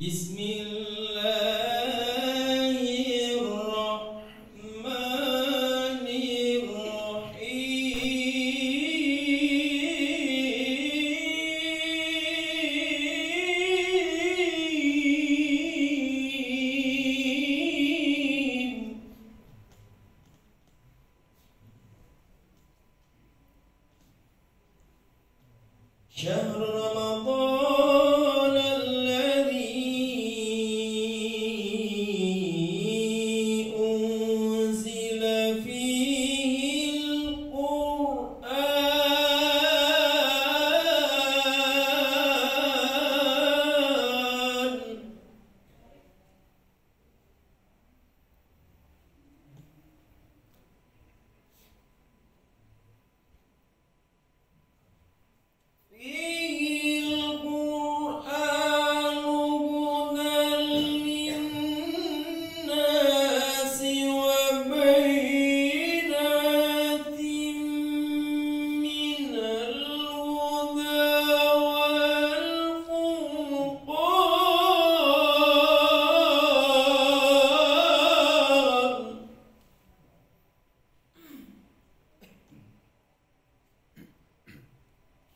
بسم الله.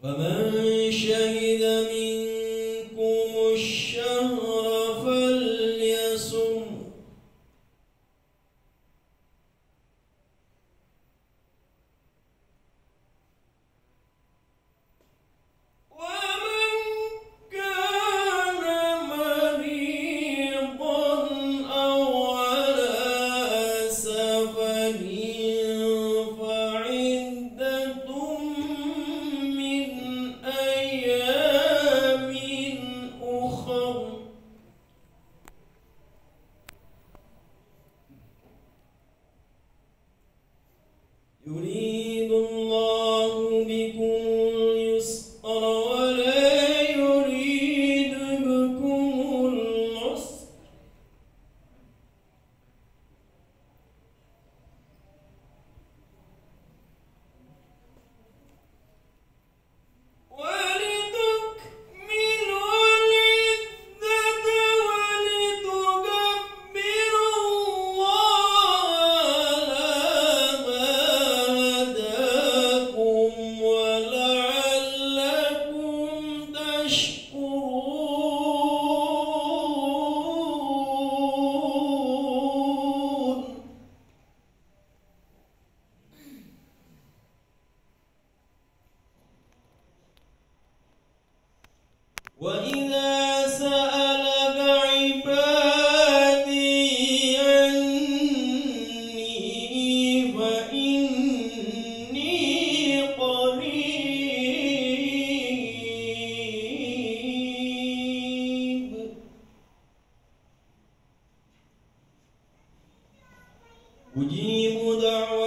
فمن شهد com أجيب دعوة